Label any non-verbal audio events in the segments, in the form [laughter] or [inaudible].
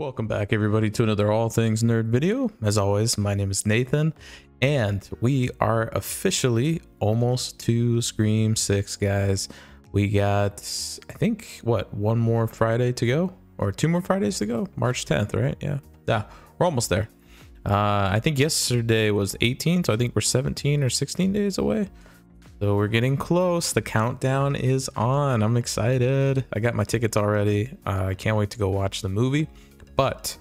Welcome back everybody to another All Things Nerd video. As always, my name is Nathan and we are officially almost to Scream 6 guys. We got, I think, what, one more Friday to go? Or two more Fridays to go? March 10th, right? Yeah, yeah, we're almost there. Uh, I think yesterday was 18, so I think we're 17 or 16 days away. So we're getting close. The countdown is on. I'm excited. I got my tickets already. Uh, I can't wait to go watch the movie. But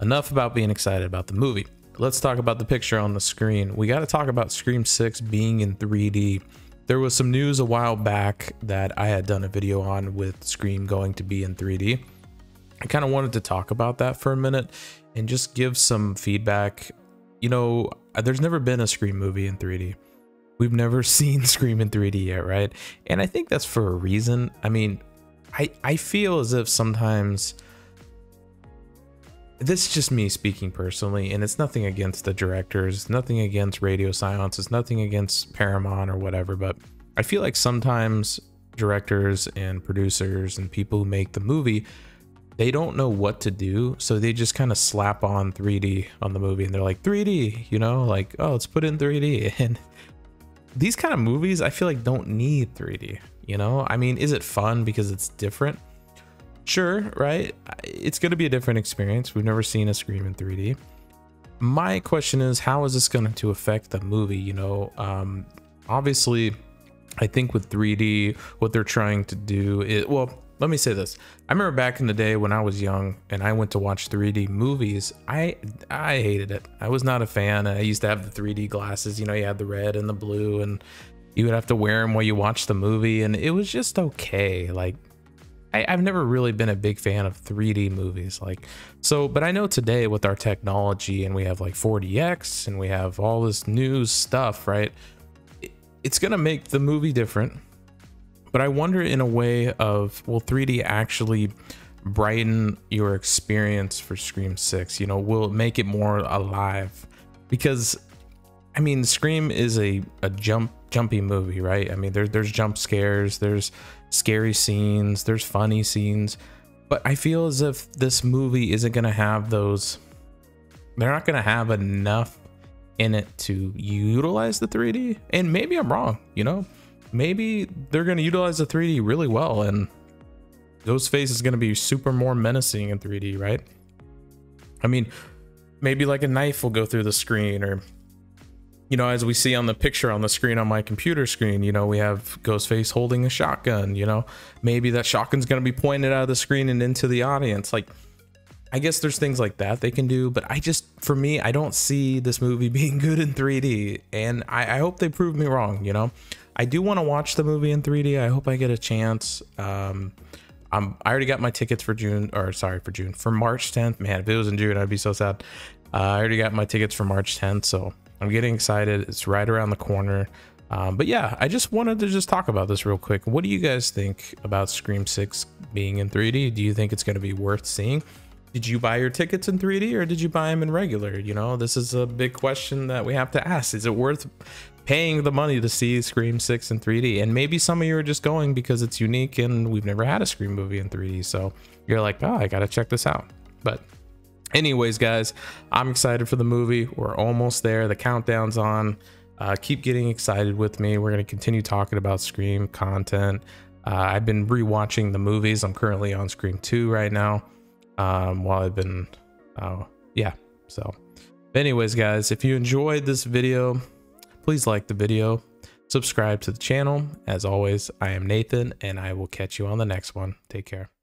enough about being excited about the movie. Let's talk about the picture on the screen. We got to talk about Scream 6 being in 3D. There was some news a while back that I had done a video on with Scream going to be in 3D. I kind of wanted to talk about that for a minute and just give some feedback. You know, there's never been a Scream movie in 3D. We've never [laughs] seen Scream in 3D yet, right? And I think that's for a reason. I mean, I, I feel as if sometimes this is just me speaking personally, and it's nothing against the directors, nothing against Radio Silence, it's nothing against Paramount or whatever, but I feel like sometimes directors and producers and people who make the movie they don't know what to do so they just kind of slap on 3d on the movie and they're like 3d you know like oh let's put in 3d [laughs] and these kind of movies i feel like don't need 3d you know? I mean is it fun because it's different Sure, right? It's going to be a different experience. We've never seen a Scream in 3D. My question is, how is this going to affect the movie? You know, um, obviously, I think with 3D, what they're trying to do is, well, let me say this. I remember back in the day when I was young and I went to watch 3D movies, I I hated it. I was not a fan. I used to have the 3D glasses, you know, you had the red and the blue and you would have to wear them while you watched the movie and it was just okay. Like I, have never really been a big fan of 3D movies. Like, so, but I know today with our technology and we have like 4DX and we have all this new stuff, right? It, it's going to make the movie different. But I wonder in a way of, will 3D actually brighten your experience for Scream 6? You know, will it make it more alive? Because I mean, Scream is a, a jump jumpy movie, right? I mean, there, there's jump scares, there's scary scenes, there's funny scenes, but I feel as if this movie isn't going to have those. They're not going to have enough in it to utilize the 3D. And maybe I'm wrong, you know? Maybe they're going to utilize the 3D really well and Ghostface is going to be super more menacing in 3D, right? I mean, maybe like a knife will go through the screen or you know, as we see on the picture on the screen on my computer screen, you know, we have Ghostface holding a shotgun, you know, maybe that shotgun's going to be pointed out of the screen and into the audience. Like, I guess there's things like that they can do, but I just, for me, I don't see this movie [laughs] being good in 3D. And I, I hope they prove me wrong, you know. I do want to watch the movie in 3D. I hope I get a chance. Um, I'm, I already got my tickets for June, or sorry, for June, for March 10th. Man, if it was in June, I'd be so sad. Uh, I already got my tickets for March 10th, so I'm getting excited. It's right around the corner. Um, but yeah, I just wanted to just talk about this real quick. What do you guys think about Scream 6 being in 3D? Do you think it's going to be worth seeing? Did you buy your tickets in 3D or did you buy them in regular? You know, this is a big question that we have to ask. Is it worth paying the money to see Scream 6 in 3D? And maybe some of you are just going because it's unique and we've never had a Scream movie in 3D. So you're like, oh, I got to check this out. But anyways guys i'm excited for the movie. We're almost there. The countdown's on. Uh, keep getting excited with me. We're going to continue talking about scream content. Uh, i've been rewatching the movies. I'm currently on scream 2 right now um, while i've been uh, yeah so. Anyways guys if you enjoyed this video please like the video. Subscribe to the channel. As always i am nathan and i will catch you on the next one. Take care